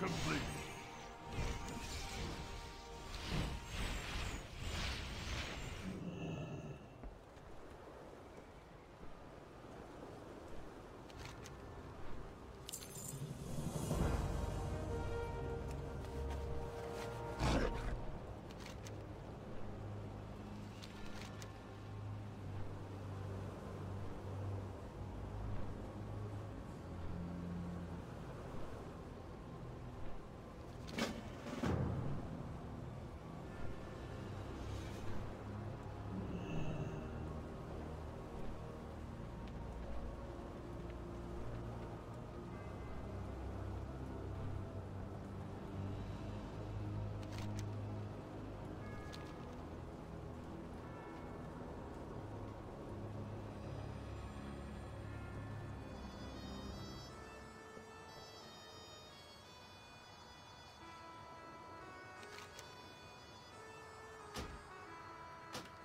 complete.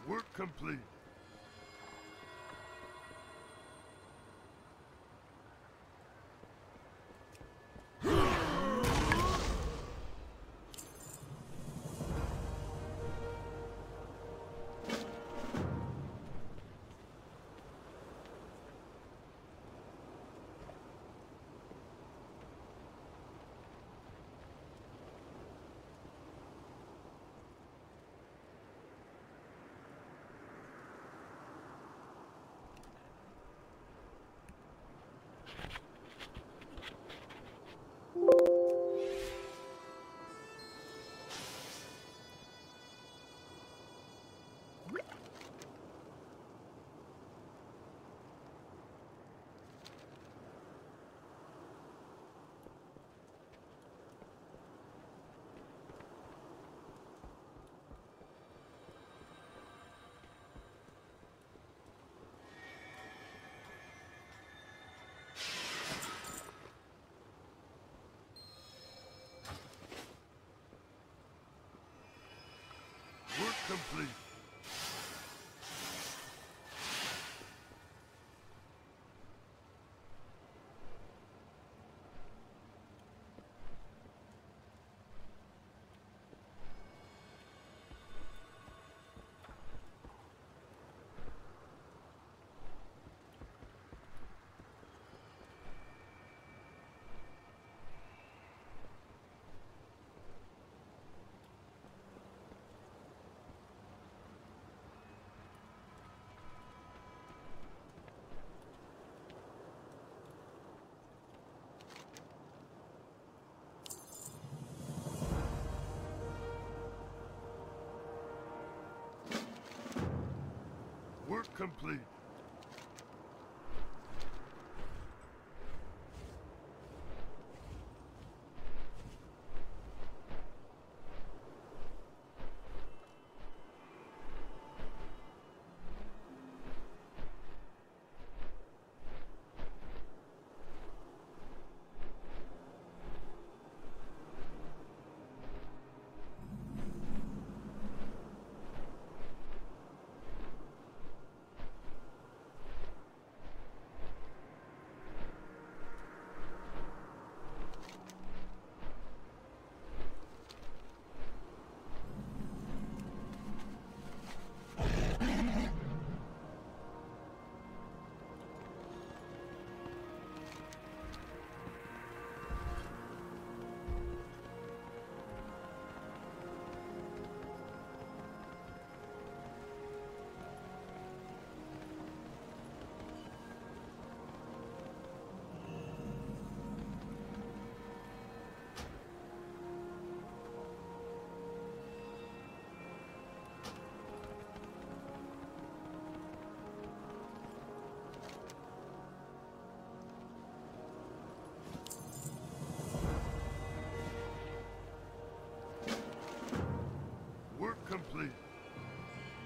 Work complete. Complete. Work complete.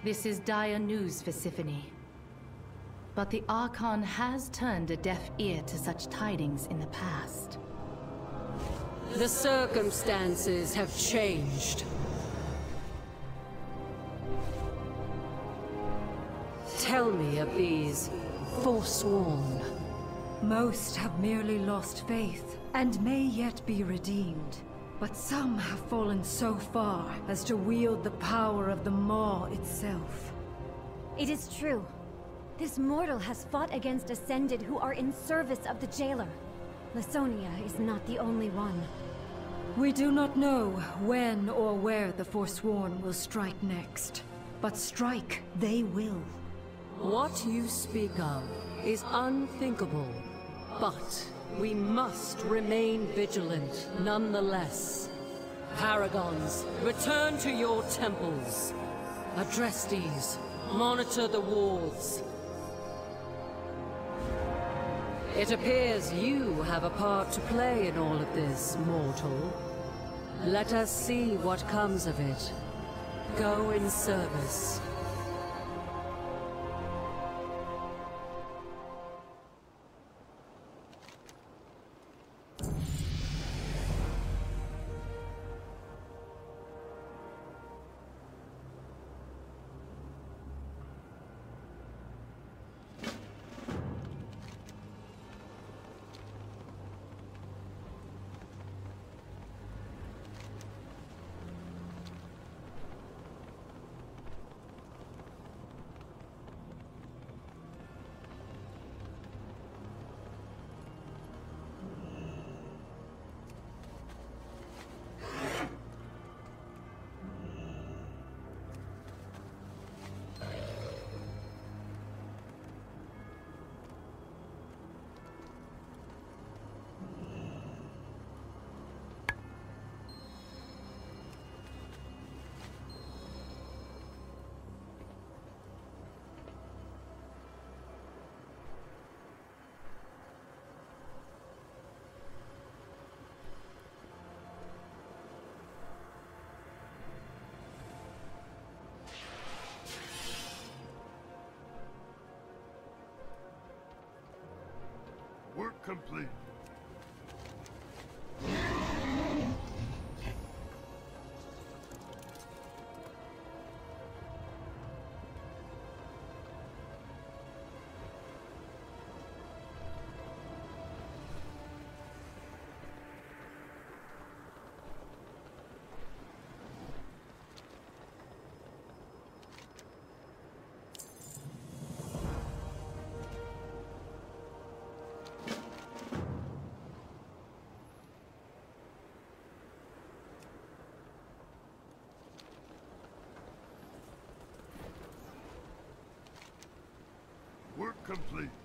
This is dire news for Symphony. But the Archon has turned a deaf ear to such tidings in the past. The circumstances have changed. Tell me of these forsworn. Most have merely lost faith, and may yet be redeemed. But some have fallen so far as to wield the power of the Maw itself. It is true. This mortal has fought against Ascended who are in service of the Jailer. Lysonia is not the only one. We do not know when or where the Forsworn will strike next. But strike they will. What you speak of is unthinkable. But we must remain vigilant nonetheless. Paragons, return to your temples. Adrestes, monitor the wards. It appears you have a part to play in all of this, mortal. Let us see what comes of it. Go in service. Complete. Work complete.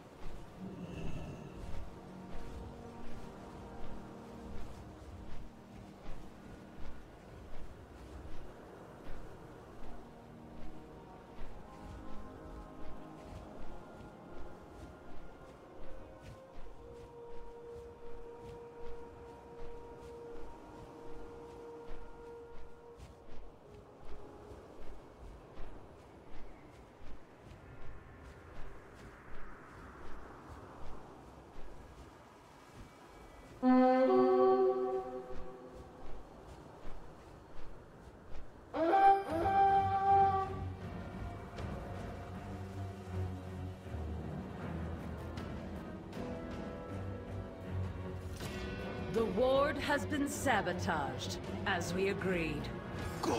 The ward has been sabotaged, as we agreed. Good.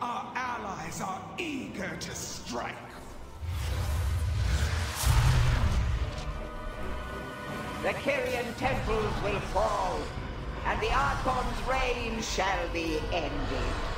Our allies are eager to strike. The Kyrian temples will fall, and the Archon's reign shall be ended.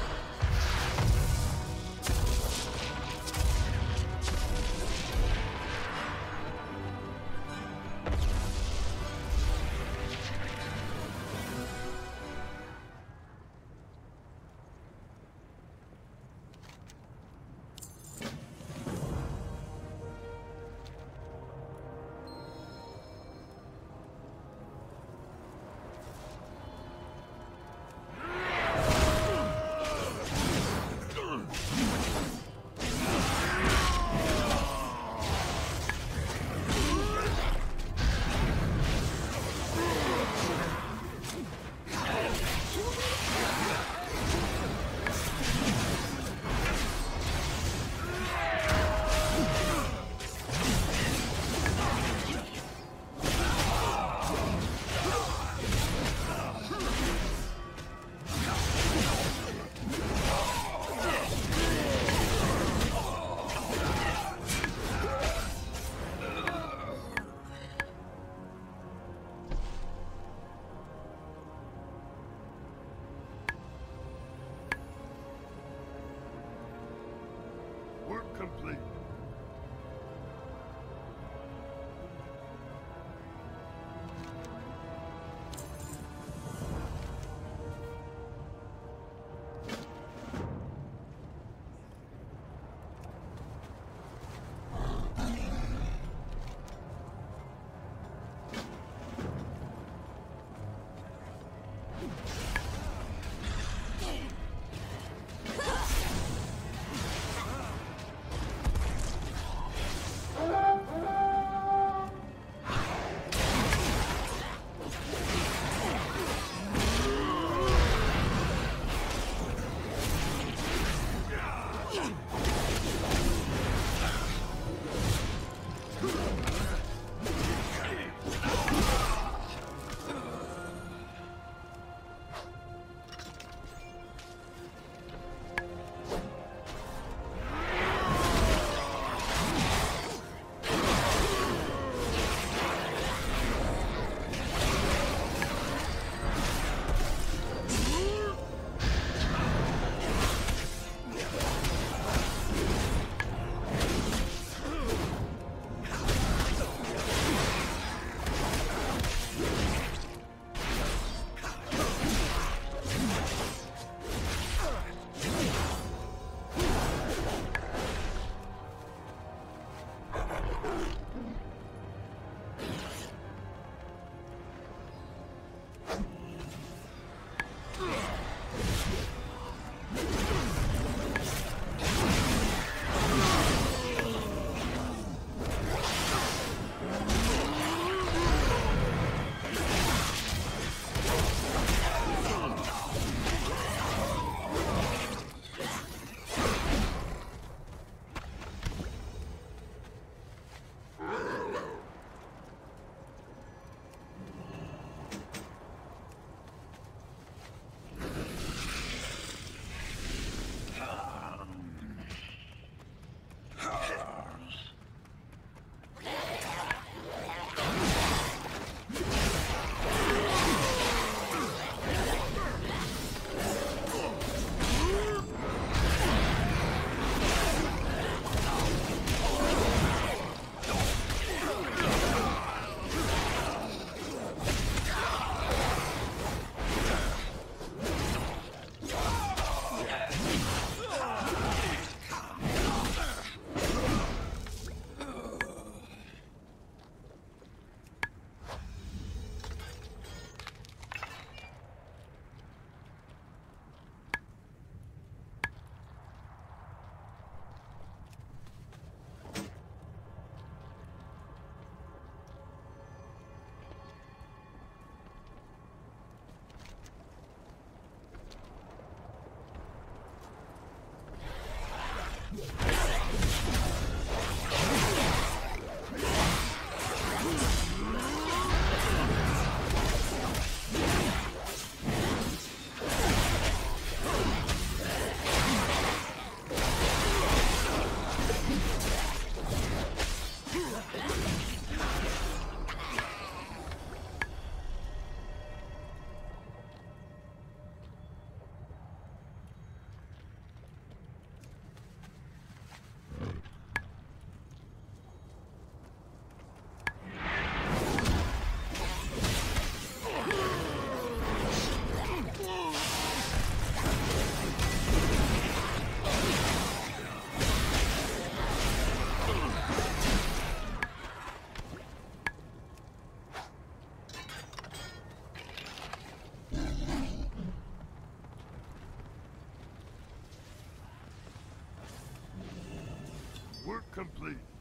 Complete.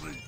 Please.